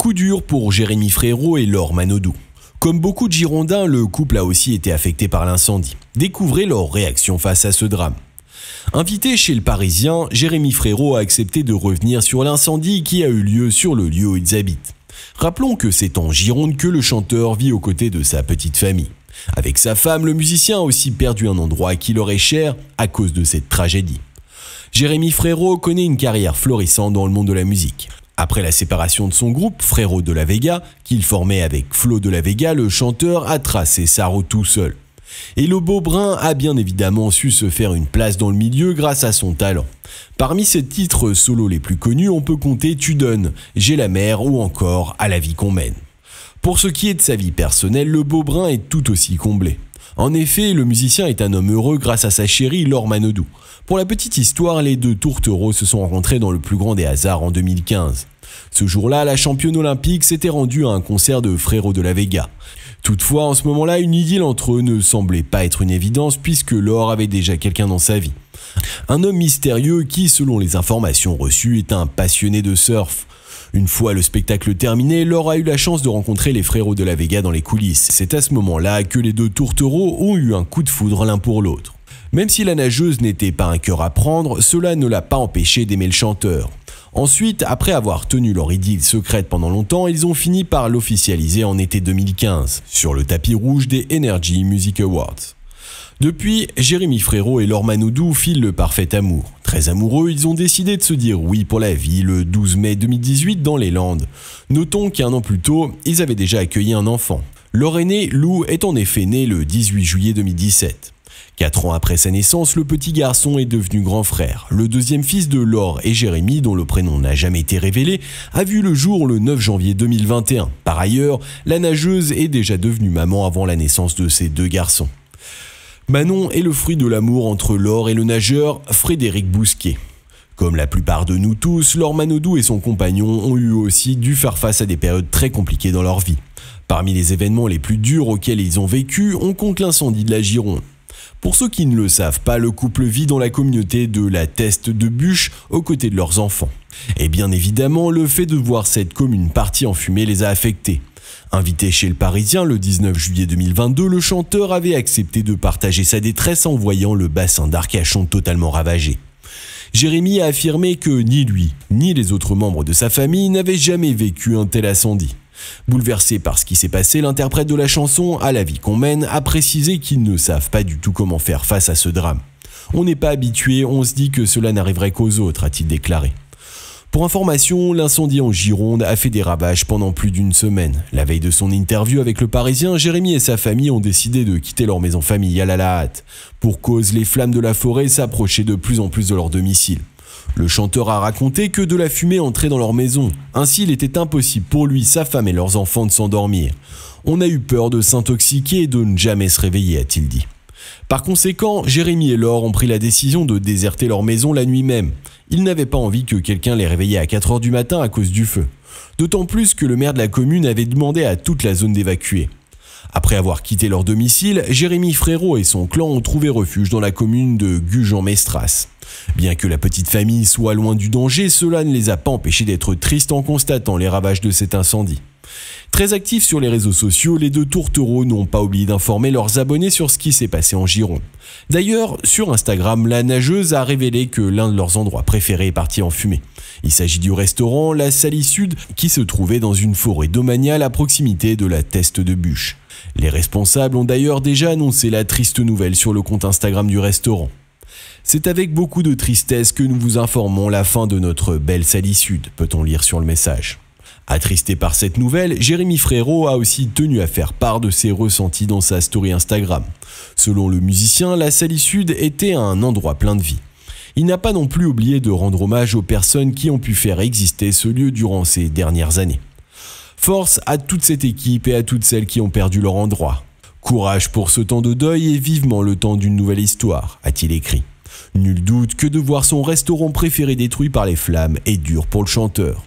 Coup dur pour Jérémy Frérot et Laure Manodou. Comme beaucoup de Girondins, le couple a aussi été affecté par l'incendie. Découvrez leur réaction face à ce drame. Invité chez le Parisien, Jérémy Frérot a accepté de revenir sur l'incendie qui a eu lieu sur le lieu où ils habitent. Rappelons que c'est en Gironde que le chanteur vit aux côtés de sa petite famille. Avec sa femme, le musicien a aussi perdu un endroit qui leur est cher à cause de cette tragédie. Jérémy Frérot connaît une carrière florissante dans le monde de la musique. Après la séparation de son groupe, Frérot de la Vega, qu'il formait avec Flo de la Vega, le chanteur a tracé sa route tout seul. Et le beau brun a bien évidemment su se faire une place dans le milieu grâce à son talent. Parmi ses titres solo les plus connus, on peut compter Tu donnes, J'ai la mer ou encore À la vie qu'on mène. Pour ce qui est de sa vie personnelle, le beau brun est tout aussi comblé. En effet, le musicien est un homme heureux grâce à sa chérie Laure Manodou. Pour la petite histoire, les deux tourtereaux se sont rencontrés dans le plus grand des hasards en 2015. Ce jour-là, la championne olympique s'était rendue à un concert de Frérot de la Vega. Toutefois, en ce moment-là, une idylle entre eux ne semblait pas être une évidence puisque Laure avait déjà quelqu'un dans sa vie. Un homme mystérieux qui, selon les informations reçues, est un passionné de surf. Une fois le spectacle terminé, Laure a eu la chance de rencontrer les frérots de la Vega dans les coulisses. C'est à ce moment-là que les deux tourtereaux ont eu un coup de foudre l'un pour l'autre. Même si la nageuse n'était pas un cœur à prendre, cela ne l'a pas empêché d'aimer le chanteur. Ensuite, après avoir tenu leur idylle secrète pendant longtemps, ils ont fini par l'officialiser en été 2015, sur le tapis rouge des Energy Music Awards. Depuis, Jérémy Frérot et Laure Manoudou filent le parfait amour. Très amoureux, ils ont décidé de se dire oui pour la vie le 12 mai 2018 dans les Landes. Notons qu'un an plus tôt, ils avaient déjà accueilli un enfant. Leur aîné, Lou, est en effet né le 18 juillet 2017. Quatre ans après sa naissance, le petit garçon est devenu grand frère. Le deuxième fils de Laure et Jérémy, dont le prénom n'a jamais été révélé, a vu le jour le 9 janvier 2021. Par ailleurs, la nageuse est déjà devenue maman avant la naissance de ses deux garçons. Manon est le fruit de l'amour entre Laure et le nageur Frédéric Bousquet. Comme la plupart de nous tous, Laure Manodou et son compagnon ont eu aussi dû faire face à des périodes très compliquées dans leur vie. Parmi les événements les plus durs auxquels ils ont vécu, on compte l'incendie de la Gironde. Pour ceux qui ne le savent pas, le couple vit dans la communauté de la Teste de Bûche aux côtés de leurs enfants. Et bien évidemment, le fait de voir cette commune partie en fumée les a affectés. Invité chez le Parisien le 19 juillet 2022, le chanteur avait accepté de partager sa détresse en voyant le bassin d'Arcachon totalement ravagé. Jérémy a affirmé que ni lui, ni les autres membres de sa famille n'avaient jamais vécu un tel incendie. Bouleversé par ce qui s'est passé, l'interprète de la chanson À la vie qu'on mène a précisé qu'ils ne savent pas du tout comment faire face à ce drame. On n'est pas habitué, on se dit que cela n'arriverait qu'aux autres, a-t-il déclaré. Pour information, l'incendie en Gironde a fait des ravages pendant plus d'une semaine. La veille de son interview avec le Parisien, Jérémy et sa famille ont décidé de quitter leur maison familiale à la hâte. Pour cause, les flammes de la forêt s'approchaient de plus en plus de leur domicile. Le chanteur a raconté que de la fumée entrait dans leur maison. Ainsi, il était impossible pour lui, sa femme et leurs enfants de s'endormir. On a eu peur de s'intoxiquer et de ne jamais se réveiller, a-t-il dit. Par conséquent, Jérémy et Laure ont pris la décision de déserter leur maison la nuit même. Ils n'avaient pas envie que quelqu'un les réveillait à 4 heures du matin à cause du feu. D'autant plus que le maire de la commune avait demandé à toute la zone d'évacuer. Après avoir quitté leur domicile, Jérémy Frérot et son clan ont trouvé refuge dans la commune de Gujan-Mestras. Bien que la petite famille soit loin du danger, cela ne les a pas empêchés d'être tristes en constatant les ravages de cet incendie. Très actifs sur les réseaux sociaux, les deux tourtereaux n'ont pas oublié d'informer leurs abonnés sur ce qui s'est passé en Gironde. D'ailleurs, sur Instagram, la nageuse a révélé que l'un de leurs endroits préférés est parti en fumée. Il s'agit du restaurant La Salissud qui se trouvait dans une forêt domaniale à proximité de la Teste de Bûche. Les responsables ont d'ailleurs déjà annoncé la triste nouvelle sur le compte Instagram du restaurant. C'est avec beaucoup de tristesse que nous vous informons la fin de notre belle salissud, peut-on lire sur le message. Attristé par cette nouvelle, Jérémy Frérot a aussi tenu à faire part de ses ressentis dans sa story Instagram. Selon le musicien, la salissud était un endroit plein de vie. Il n'a pas non plus oublié de rendre hommage aux personnes qui ont pu faire exister ce lieu durant ces dernières années. Force à toute cette équipe et à toutes celles qui ont perdu leur endroit. Courage pour ce temps de deuil et vivement le temps d'une nouvelle histoire, a-t-il écrit. Nul doute que de voir son restaurant préféré détruit par les flammes est dur pour le chanteur.